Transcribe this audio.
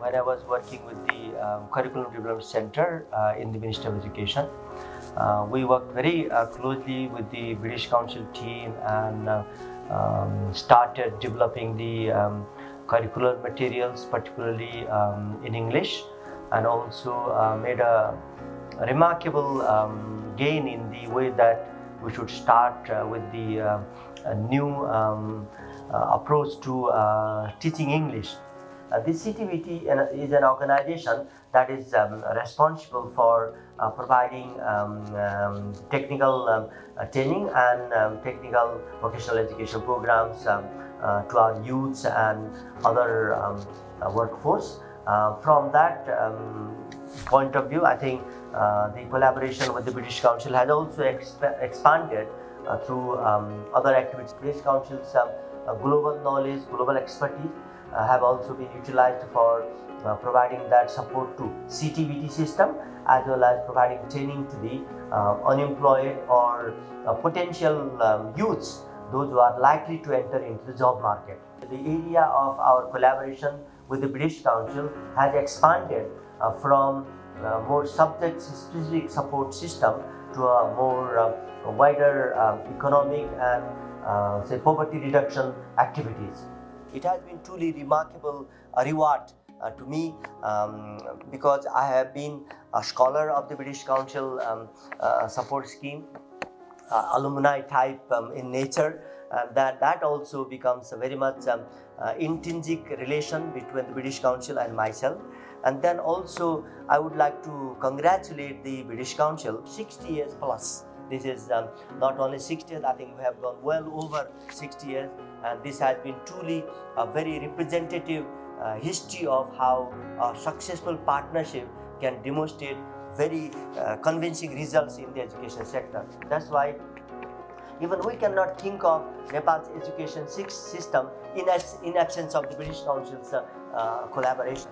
when I was working with the um, Curriculum Development Center uh, in the Ministry of Education. Uh, we worked very uh, closely with the British Council team and uh, um, started developing the um, curricular materials, particularly um, in English, and also uh, made a remarkable um, gain in the way that we should start with the new um, approach to teaching English. Uh, this CTVT is an organization that is um, responsible for uh, providing um, um, technical um, uh, training and um, technical vocational education programs um, uh, to our youths and other uh, workforce. From that point of view, I think the collaboration with the British Council has also exp- expanded through other activities. British Council's global knowledge, global expertise have also been utilized for uh, providing that support to CTVT system as well as providing training to the uh, unemployed or uh, potential um, youths, those who are likely to enter into the job market. The area of our collaboration with the British Council has expanded uh, from uh, more subject specific support system to a more uh, wider um, economic and uh, say poverty reduction activities. It has been truly remarkable uh, reward uh, to me um, because I have been a scholar of the British Council um, uh, support scheme, uh, alumni type um, in nature. And that, that also becomes a very much um, uh, intrinsic relation between the British Council and myself. And then also, I would like to congratulate the British Council 60 years plus. This is um, not only 60 years, I think we have gone well over 60 years, and this has been truly a very representative uh, history of how a successful partnership can demonstrate very uh, convincing results in the education sector. That's why even we cannot think of Nepal's education system in, in absence of the British Council's uh, uh, collaboration.